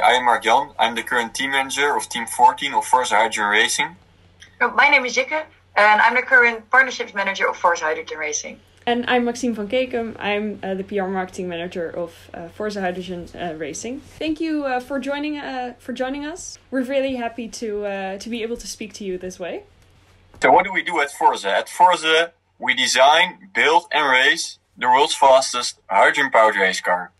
I'm Mark Jan. I'm the current team manager of Team 14 of Forze Hydrogen Racing. My name is Jikke, and I'm the current partnerships manager of Forze Hydrogen Racing. And I'm Maxime van Kekum. I'm uh, the PR marketing manager of uh, Forze Hydrogen uh, Racing. Thank you uh, for joining uh, for joining us. We're really happy to uh, to be able to speak to you this way. So, what do we do at Forze? At Forze, we design, build, and race the world's fastest hydrogen-powered race car.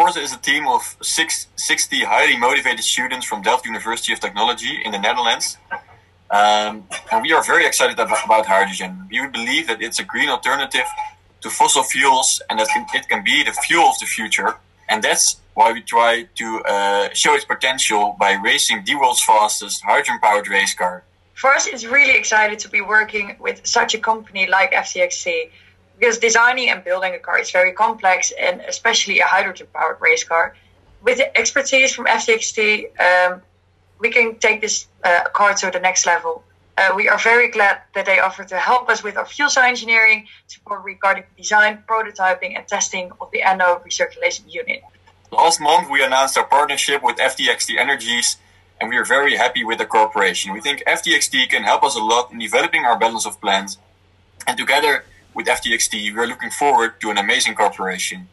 Forze is a team of six, 60 highly motivated students from Delft University of Technology in the Netherlands. Um, and we are very excited about, about hydrogen. We believe that it's a green alternative to fossil fuels and that it can be the fuel of the future. And that's why we try to uh, show its potential by racing the world's fastest hydrogen powered race car. For us, it's really excited to be working with such a company like FTXT because designing and building a car is very complex, and especially a hydrogen powered race car. With the expertise from FTXT, um, we can take this uh, car to the next level. Uh, we are very glad that they offer to help us with our fuel cell engineering support regarding design, prototyping, and testing of the anode recirculation unit. Last month, we announced our partnership with FTXT Energies, and we are very happy with the cooperation. We think FTXT can help us a lot in developing our balance of plant, and together with FTXT, we are looking forward to an amazing cooperation.